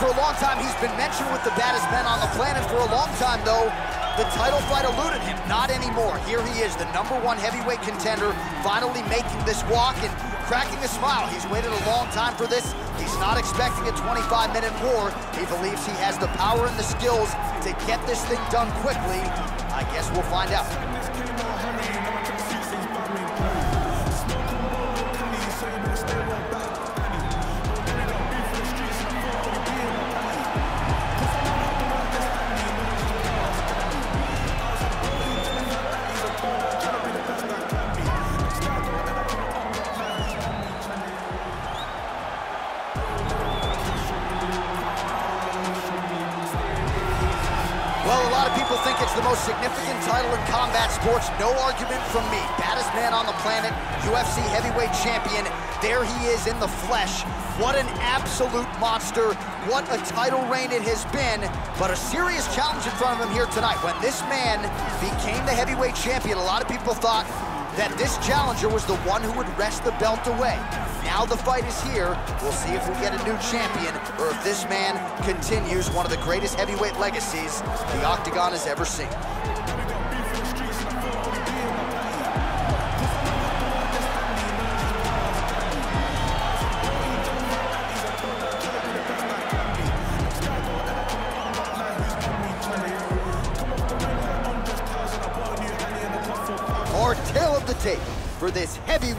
for a long time. He's been mentioned with the baddest men on the planet for a long time, though. The title fight eluded him. Not anymore. Here he is, the number one heavyweight contender, finally making this walk and cracking a smile. He's waited a long time for this. He's not expecting a 25-minute war. He believes he has the power and the skills to get this thing done quickly. I guess we'll find out. Lot of people think it's the most significant title in combat sports. No argument from me. Baddest man on the planet, UFC heavyweight champion. There he is in the flesh. What an absolute monster. What a title reign it has been. But a serious challenge in front of him here tonight. When this man became the heavyweight champion, a lot of people thought that this challenger was the one who would wrest the belt away. Now the fight is here. We'll see if we get a new champion or if this man continues one of the greatest heavyweight legacies the Octagon has ever seen.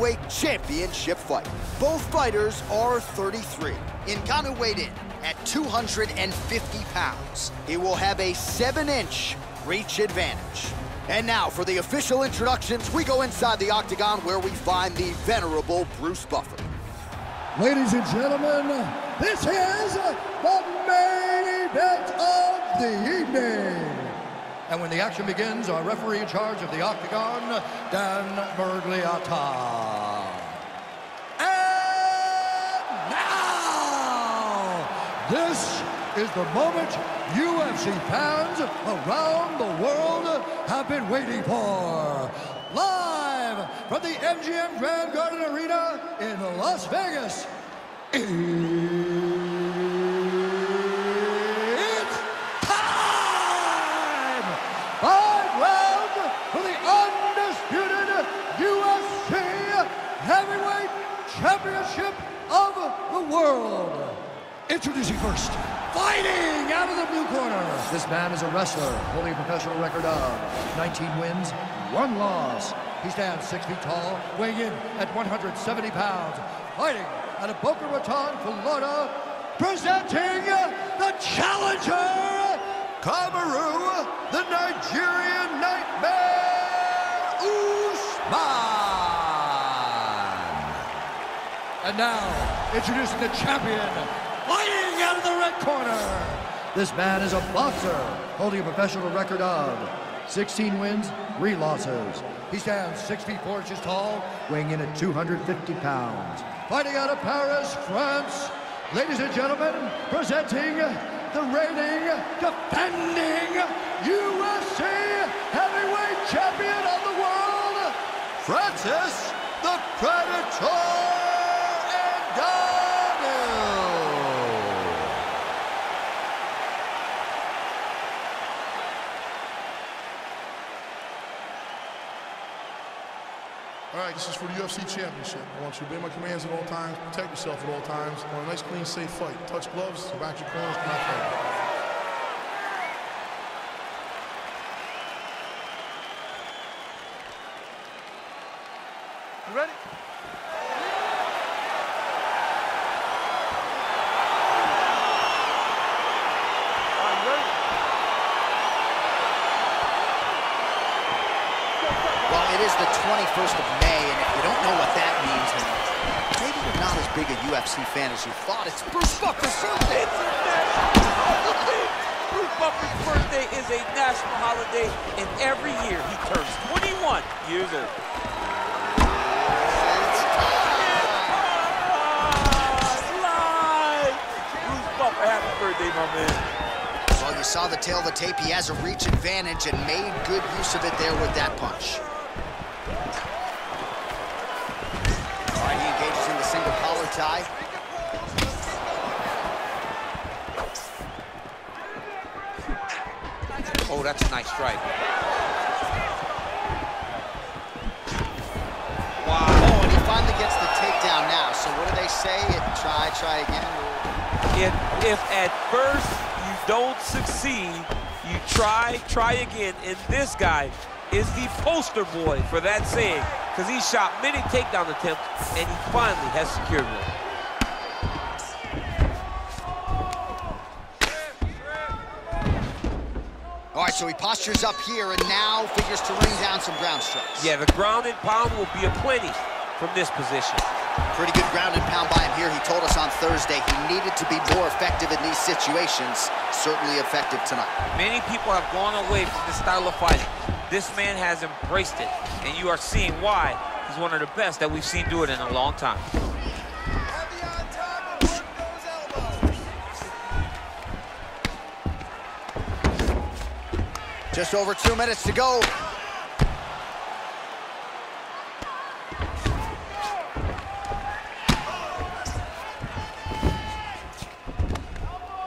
Heavyweight championship fight. Both fighters are 33. Ngannou weighed in at 250 pounds. He will have a 7-inch reach advantage. And now for the official introductions, we go inside the octagon where we find the venerable Bruce Buffer. Ladies and gentlemen, this is the main event of the evening. And when the action begins, our referee in charge of the Octagon, Dan Miragliotta. And now, this is the moment UFC fans around the world have been waiting for. Live from the MGM Grand Garden Arena in Las Vegas. It's time! Five rounds for the undisputed UFC Heavyweight Championship of the World. Introducing first, fighting out of the blue corner. This man is a wrestler, holding a professional record of 19 wins, one loss. He stands six feet tall, weighing in at 170 pounds, fighting out of Boca Raton, Florida, presenting the challenger, Kamaru, the Nigerian Nightmare Usman. And now, introducing the champion, fighting out of the red corner. This man is a boxer, holding a professional record of 16 wins, three losses. He stands 6 feet 4 inches tall, weighing in at 250 pounds. Fighting out of Paris, France, ladies and gentlemen, presenting the reigning, defending UFC heavyweight champion of the world, Francis the Predator Ngannou. All this is for the UFC Championship. I want you to obey my commands at all times, protect yourself at all times. I want a nice, clean, safe fight. Touch gloves, back your corners, fight. You ready? 21st of May, and if you don't know what that means, then maybe you're not as big a UFC fan as you thought. It's Bruce Buffer's birthday. It's a national holiday. Bruce Buffer's birthday is a national holiday, and every year he turns 21 years old. Bruce Buffer, happy birthday, my man. Well, you saw the tale of the tape. He has a reach advantage and made good use of it there with that punch. tie. Oh, that's a nice strike. Wow. Oh, and he finally gets the takedown now. So what do they say? Try, try again. If, if at first you don't succeed, you try, try again. And this guy is the poster boy for that saying because he shot many takedown attempts and he finally has secured one. All right, so he postures up here and now figures to rain down some ground strikes. Yeah, the ground and pound will be a plenty from this position. Pretty good ground and pound by him here. He told us on Thursday he needed to be more effective in these situations. Certainly effective tonight. Many people have gone away from this style of fighting. This man has embraced it, and you are seeing why he's one of the best that we've seen do it in a long time. Just over two minutes to go.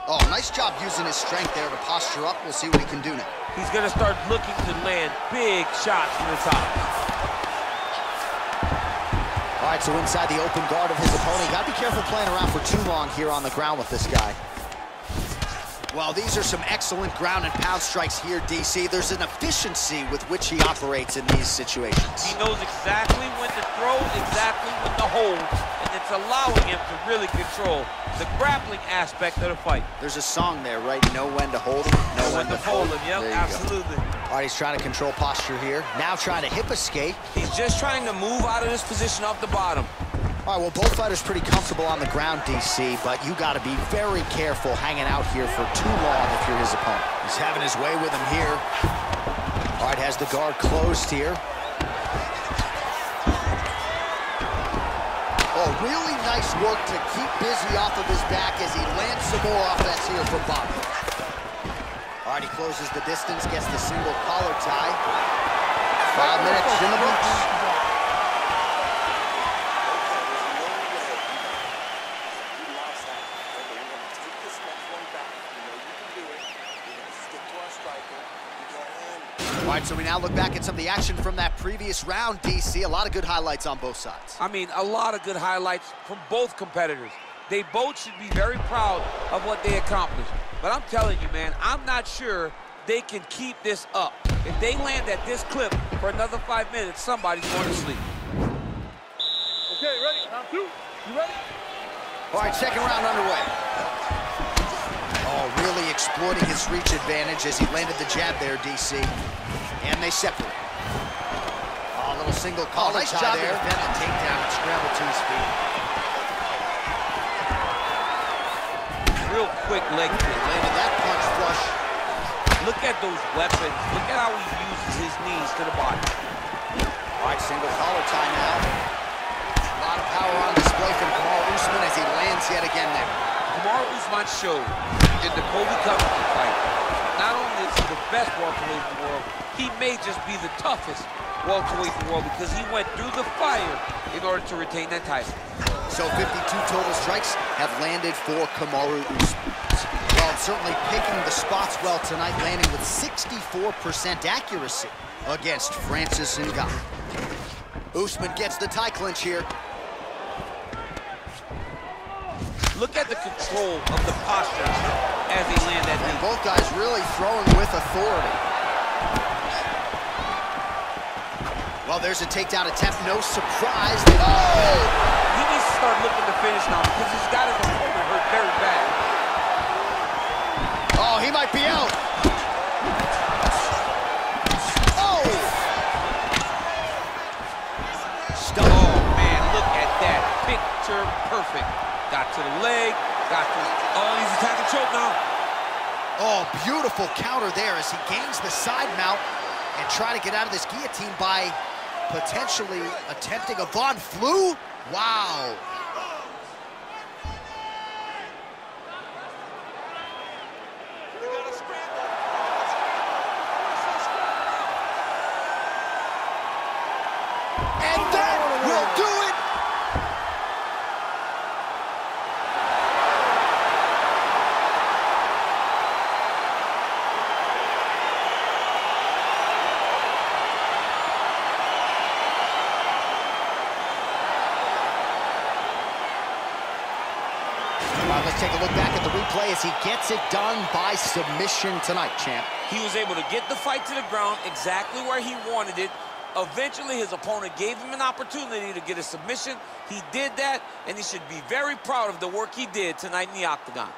Oh, nice job using his strength there to posture up. We'll see what he can do now. He's going to start looking to land big shots from the top. All right, so inside the open guard of his opponent. Got to be careful playing around for too long here on the ground with this guy. Well, these are some excellent ground and pound strikes here, DC. There's an efficiency with which he operates in these situations. He knows exactly when to throw, exactly when to hold, and it's allowing him to really control the grappling aspect of the fight. There's a song there, right? Know when to hold him, know, know when, when, to hold him. Yep, absolutely. Go. All right, he's trying to control posture here. Now trying to hip escape. He's just trying to move out of this position off the bottom. All right, well, both fighters pretty comfortable on the ground, DC, but you got to be very careful hanging out here for too long if you're his opponent. He's having his way with him here. All right, has the guard closed here. Oh, really nice work to keep busy off of his back as he lands some more offense here from Bobby. All right, he closes the distance, gets the single collar tie. Five minutes in the books. Right, so we now look back at some of the action from that previous round, DC. A lot of good highlights on both sides. I mean, a lot of good highlights from both competitors. They both should be very proud of what they accomplished. But I'm telling you, man, I'm not sure they can keep this up. If they land at this clip for another five minutes, somebody's going to sleep. Okay, ready? Round two. You ready? All right, second round underway. Oh, really exploiting his reach advantage as he landed the jab there, DC. And they separate. Oh, a little single collar oh, nice job there. defend the takedown and scramble to his feet. Real quick leg kick. Landed that punch flush. Look at those weapons. Look at how he uses his knees to the body. All right, single collar tie now. A lot of power on display from Kamaru Usman as he lands yet again there. Kamaru Usman showed in the Colby Covington fight. Not only is he the best welterweight in the world, he may just be the toughest welterweight in the world because he went through the fire in order to retain that title. So 52 total strikes have landed for Kamaru Usman. Well, certainly picking the spots well tonight, landing with 64% accuracy against Francis Ngannou. Usman gets the tie clinch here. Look at the control of the posture as he land that knee. Both guys really throwing with authority. Well, there's a takedown attempt, no surprise. Oh! He needs to start looking to finish now because he's got his opponent hurt very bad. Oh, he might be out. Oh! Stop. Oh, man, look at that. Picture perfect. Got to the leg, got to... Oh, he's attacking choke now. Oh, beautiful counter there as he gains the side mount and try to get out of this guillotine by potentially attempting a Von Flue? Wow. Take a look back at the replay as he gets it done by submission tonight, champ. He was able to get the fight to the ground exactly where he wanted it. Eventually, his opponent gave him an opportunity to get a submission. He did that, and he should be very proud of the work he did tonight in the octagon.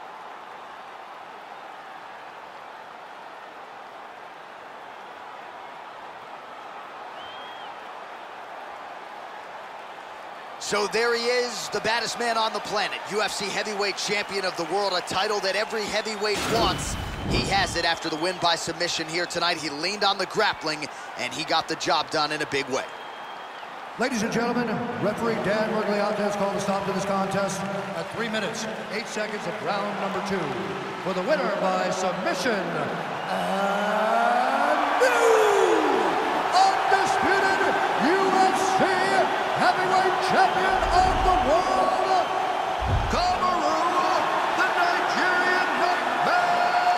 So there he is, the baddest man on the planet, UFC heavyweight champion of the world, a title that every heavyweight wants. He has it after the win by submission here tonight. He leaned on the grappling, and he got the job done in a big way. Ladies and gentlemen, referee Dan Miragliotta has called a stop to this contest at 3 minutes, 8 seconds of round number 2. For the winner by submission, and champion of the world, Kamaru, the Nigerian Nightmare,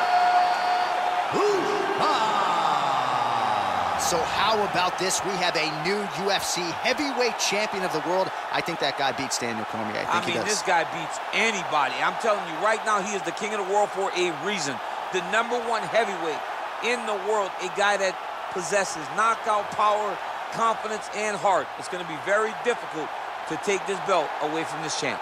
Usman. So how about this? We have a new UFC heavyweight champion of the world. I think that guy beats Daniel Cormier. I think I he mean, does. this guy beats anybody. I'm telling you right now, he is the king of the world for a reason. The number one heavyweight in the world, a guy that possesses knockout power, confidence, and heart. It's going to be very difficult to take this belt away from this champ.